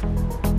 Bye.